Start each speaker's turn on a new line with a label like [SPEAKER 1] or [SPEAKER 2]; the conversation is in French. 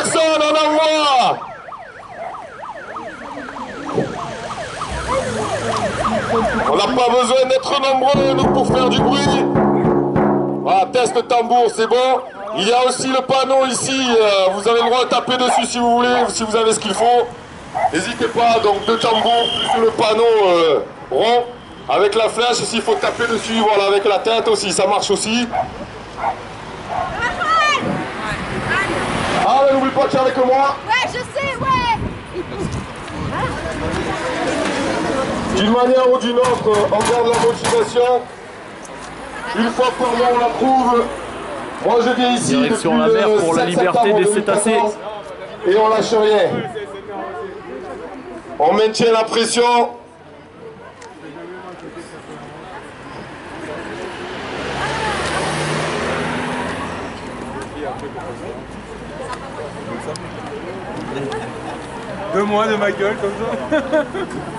[SPEAKER 1] klaxon, on envoie On n'a pas besoin d'être nombreux, nous, pour faire du bruit. Voilà, test tambour, c'est bon. Il y a aussi le panneau ici, euh, vous avez le droit de taper dessus si vous voulez, si vous avez ce qu'il faut. N'hésitez pas, donc deux tambours sur le panneau euh, rond. Avec la flèche, ici, il faut taper dessus, voilà, avec la tête aussi, ça marche aussi. Pas qu'il y avec moi.
[SPEAKER 2] Ouais, je sais, ouais
[SPEAKER 1] D'une manière ou d'une autre, on garde la motivation. Une fois par mois, on l'approuve. Moi, je viens ici
[SPEAKER 3] Direction
[SPEAKER 1] depuis
[SPEAKER 3] la mer pour la
[SPEAKER 1] 7
[SPEAKER 3] liberté des
[SPEAKER 1] 2014,
[SPEAKER 3] cétacés.
[SPEAKER 1] Et on lâche rien. On maintient la pression.
[SPEAKER 4] Deux mois de ma gueule comme ça.